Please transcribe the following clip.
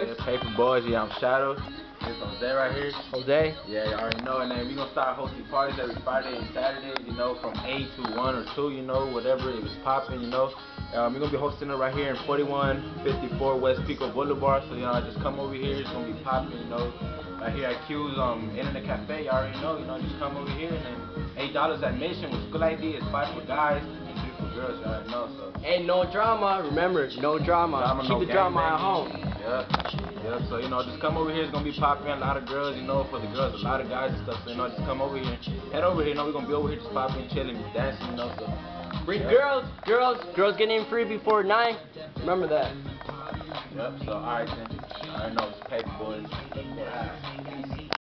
with the Paper Boys. Yeah, Paperboyz, yeah, I'm Shadow. This Jose right here. Jose. Yeah, you already know. And then we gonna start hosting parties every Friday and Saturday, you know, from 8 to 1 or 2, you know, whatever, it was popping, you know. Um, we're gonna be hosting it right here in 4154 West Pico Boulevard. So, you know, just come over here, it's gonna be popping, you know. Right here at Q's um Internet Cafe, you already know, you know, just come over here and then eight dollars admission with school ID is five for guys and three for girls, you already know, so And no drama. Remember, no drama. Drama, Keep no the drama at home. Yeah, yeah. So you know, just come over here. It's gonna be popping. A lot of girls, you know, for the girls, a lot of guys and stuff. So you know, just come over here. Head over here. You know, we're gonna be over here just popping, chilling, dancing, you know. So Bring Yeah. girls, girls, girls getting in free before nine. Remember that. yep. So all right then. I know it's Paperboyz.